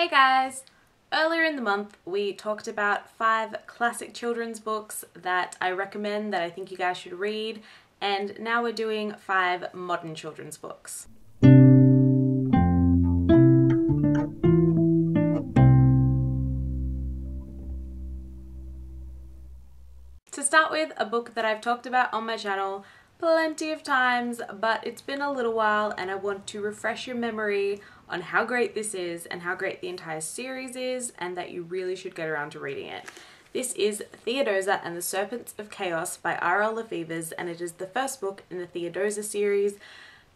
Hey guys! Earlier in the month, we talked about five classic children's books that I recommend that I think you guys should read, and now we're doing five modern children's books. To start with, a book that I've talked about on my channel plenty of times, but it's been a little while and I want to refresh your memory on how great this is and how great the entire series is and that you really should get around to reading it. This is Theodosia and the Serpents of Chaos by R.L. LaFevers and it is the first book in the Theodosia series.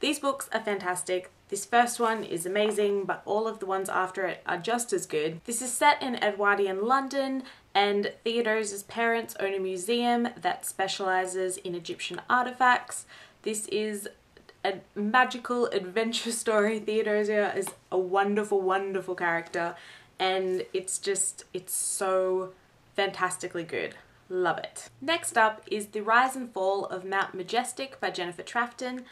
These books are fantastic. This first one is amazing, but all of the ones after it are just as good. This is set in Edwardian London and Theodosia's parents own a museum that specializes in Egyptian artifacts. This is a magical adventure story. Theodosia is a wonderful, wonderful character and it's just, it's so fantastically good. Love it. Next up is The Rise and Fall of Mount Majestic by Jennifer Trafton.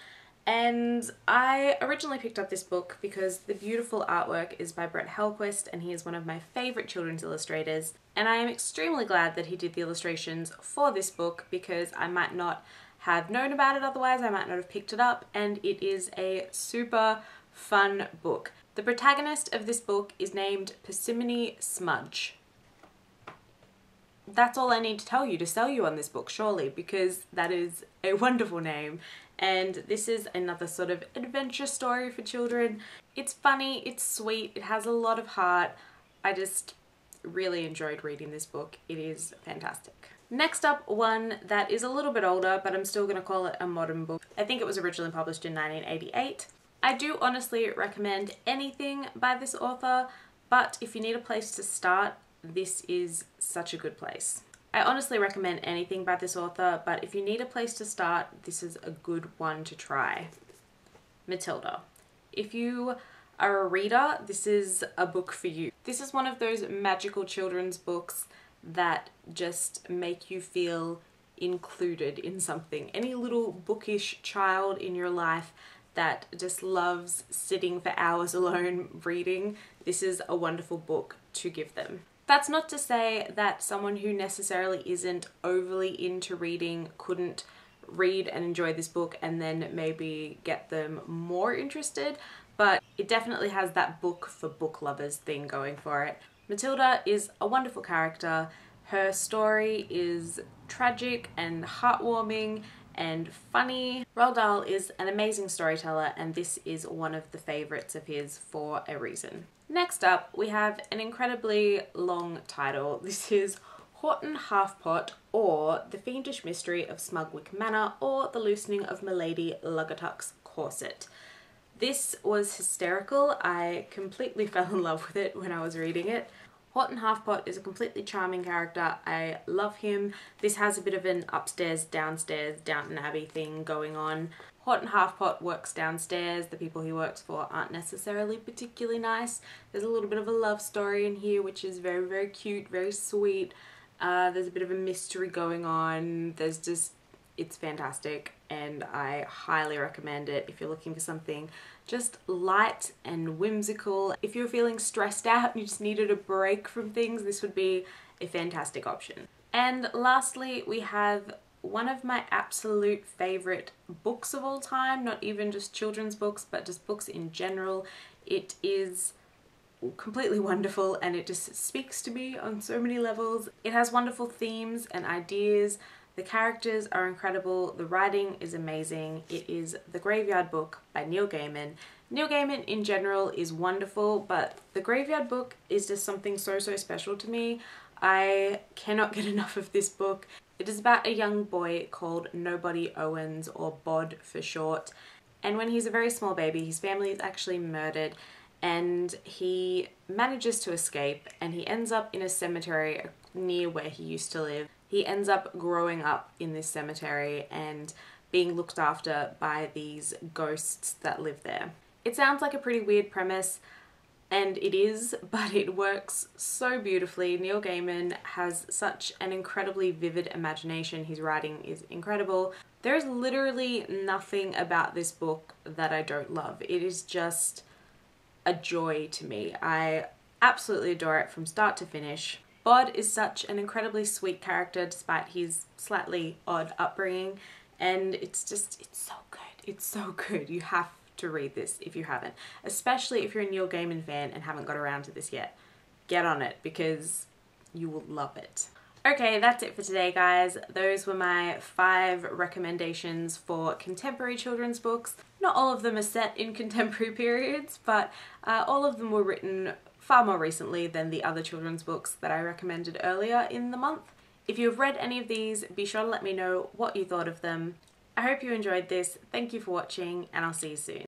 And I originally picked up this book because the beautiful artwork is by Brett Helquist and he is one of my favourite children's illustrators. And I am extremely glad that he did the illustrations for this book because I might not have known about it otherwise, I might not have picked it up, and it is a super fun book. The protagonist of this book is named Persimmony Smudge. That's all I need to tell you to sell you on this book, surely, because that is a wonderful name and this is another sort of adventure story for children. It's funny, it's sweet, it has a lot of heart. I just really enjoyed reading this book. It is fantastic. Next up, one that is a little bit older, but I'm still going to call it a modern book. I think it was originally published in 1988. I do honestly recommend anything by this author, but if you need a place to start, this is such a good place. I honestly recommend anything by this author, but if you need a place to start, this is a good one to try. Matilda. If you are a reader, this is a book for you. This is one of those magical children's books that just make you feel included in something. Any little bookish child in your life that just loves sitting for hours alone reading, this is a wonderful book to give them. That's not to say that someone who necessarily isn't overly into reading couldn't read and enjoy this book and then maybe get them more interested, but it definitely has that book for book lovers thing going for it. Matilda is a wonderful character. Her story is tragic and heartwarming and funny. Roald Dahl is an amazing storyteller and this is one of the favourites of his for a reason. Next up, we have an incredibly long title. This is Horton Halfpott or The Fiendish Mystery of Smugwick Manor or The Loosening of M'Lady Luggertuck's Corset. This was hysterical. I completely fell in love with it when I was reading it. Horton Halfpott is a completely charming character. I love him. This has a bit of an upstairs, downstairs, Downton Abbey thing going on. Horton Halfpott works downstairs. The people he works for aren't necessarily particularly nice. There's a little bit of a love story in here which is very, very cute, very sweet. Uh, there's a bit of a mystery going on. There's just, it's fantastic and I highly recommend it if you're looking for something just light and whimsical. If you're feeling stressed out and you just needed a break from things, this would be a fantastic option. And lastly, we have one of my absolute favorite books of all time, not even just children's books, but just books in general. It is completely wonderful and it just speaks to me on so many levels. It has wonderful themes and ideas. The characters are incredible. The writing is amazing. It is The Graveyard Book by Neil Gaiman. Neil Gaiman in general is wonderful, but The Graveyard Book is just something so, so special to me. I cannot get enough of this book. It is about a young boy called Nobody Owens, or Bod for short. And when he's a very small baby, his family is actually murdered and he manages to escape and he ends up in a cemetery near where he used to live. He ends up growing up in this cemetery and being looked after by these ghosts that live there. It sounds like a pretty weird premise, and it is, but it works so beautifully. Neil Gaiman has such an incredibly vivid imagination. His writing is incredible. There is literally nothing about this book that I don't love. It is just a joy to me. I Absolutely adore it from start to finish. Bod is such an incredibly sweet character despite his slightly odd upbringing and it's just, it's so good. It's so good. You have to read this if you haven't, especially if you're a Neil Gaiman fan and haven't got around to this yet. Get on it because you will love it. Okay, that's it for today, guys. Those were my five recommendations for contemporary children's books. Not all of them are set in contemporary periods, but uh, all of them were written far more recently than the other children's books that I recommended earlier in the month. If you've read any of these, be sure to let me know what you thought of them. I hope you enjoyed this, thank you for watching, and I'll see you soon.